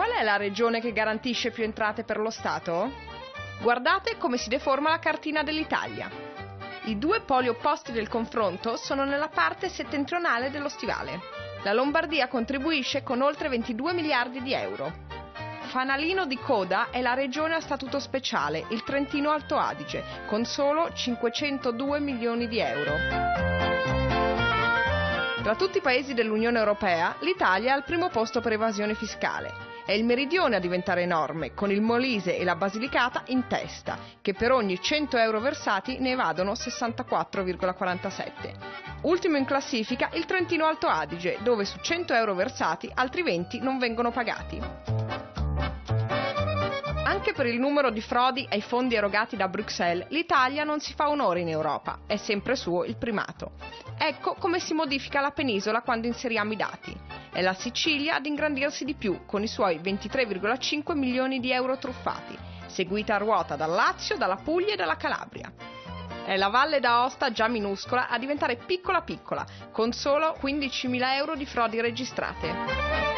Qual è la regione che garantisce più entrate per lo Stato? Guardate come si deforma la cartina dell'Italia. I due poli opposti del confronto sono nella parte settentrionale dello stivale. La Lombardia contribuisce con oltre 22 miliardi di euro. Fanalino di coda è la regione a statuto speciale, il Trentino Alto Adige, con solo 502 milioni di euro. Tra tutti i paesi dell'Unione Europea, l'Italia è al primo posto per evasione fiscale. È il meridione a diventare enorme, con il Molise e la Basilicata in testa, che per ogni 100 euro versati ne evadono 64,47. Ultimo in classifica il Trentino Alto Adige, dove su 100 euro versati altri 20 non vengono pagati. Anche per il numero di frodi ai fondi erogati da Bruxelles, l'Italia non si fa onore in Europa, è sempre suo il primato. Ecco come si modifica la penisola quando inseriamo i dati. È la Sicilia ad ingrandirsi di più, con i suoi 23,5 milioni di euro truffati, seguita a ruota dal Lazio, dalla Puglia e dalla Calabria. È la Valle d'Aosta, già minuscola, a diventare piccola piccola, con solo 15.000 euro di frodi registrate.